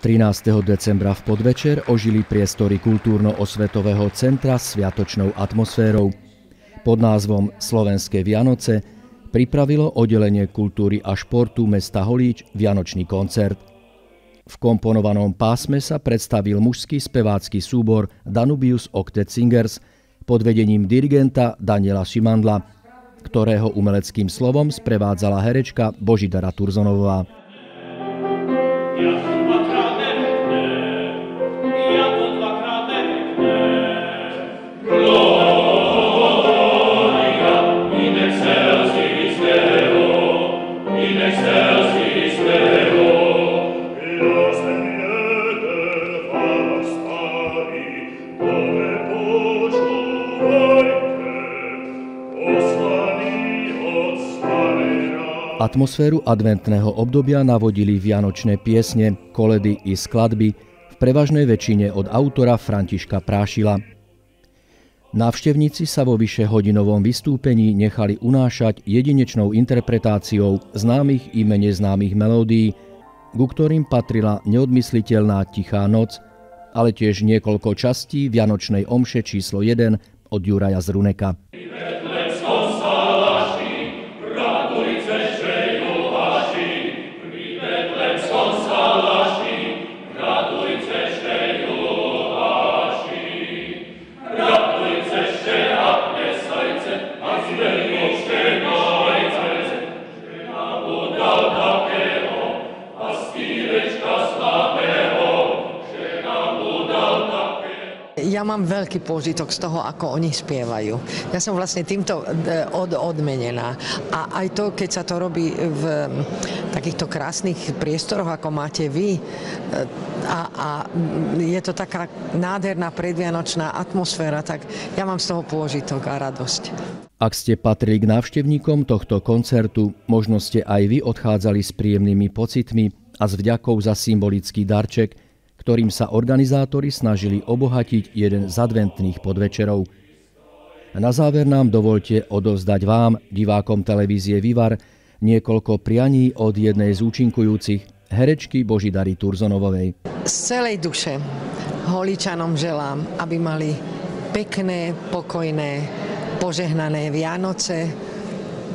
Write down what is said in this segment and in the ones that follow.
13. decembra v podvečer ožili priestory kultúrno-osvetového centra s sviatočnou atmosférou. Pod názvom Slovenské Vianoce pripravilo oddelenie kultúry a športu mesta Holíč Vianočný koncert. V komponovanom pásme sa predstavil mužský spevácky súbor Danubius Octet Singers pod vedením dirigenta Daniela Šimandla, ktorého umeleckým slovom sprevádzala herečka Božidara Turzonová. Yeah. Atmosféru adventného obdobia navodili vianočné piesne, koledy i skladby, v prevažnej väčšine od autora Františka Prášila. Návštevníci sa vo vyše hodinovom vystúpení nechali unášať jedinečnou interpretáciou známych i menej známych melódií, ku ktorým patrila neodmysliteľná Tichá noc, ale tiež niekoľko častí Vianočnej omše číslo 1 od Juraja Zruneka. Ja mám veľký pôžitok z toho, ako oni spievajú. Ja som vlastne týmto e, od, odmenená. A aj to, keď sa to robí v takýchto krásnych priestoroch, ako máte vy, e, a, a je to taká nádherná predvianočná atmosféra, tak ja mám z toho pôžitok a radosť. Ak ste patrili k návštevníkom tohto koncertu, možno ste aj vy odchádzali s príjemnými pocitmi a s vďakou za symbolický darček, ktorým sa organizátori snažili obohatiť jeden z adventných podvečerov. Na záver nám dovolte odovzdať vám, divákom televízie Vivar, niekoľko prianí od jednej z účinkujúcich, herečky Božidary Turzonovovej. Z celej duše holičanom želám, aby mali pekné, pokojné, požehnané Vianoce,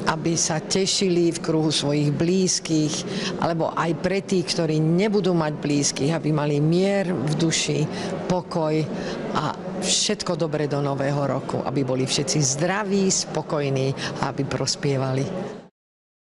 aby sa tešili v kruhu svojich blízkych, alebo aj pre tých, ktorí nebudú mať blízkych, aby mali mier v duši, pokoj a všetko dobre do nového roku, aby boli všetci zdraví, spokojní a aby prospievali.